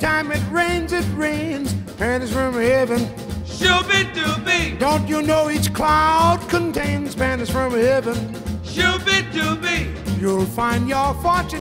Time it rains, it rains. panties from heaven. Shooby dooby, Don't you know each cloud contains panties from heaven? shooby dooby. You'll find your fortune.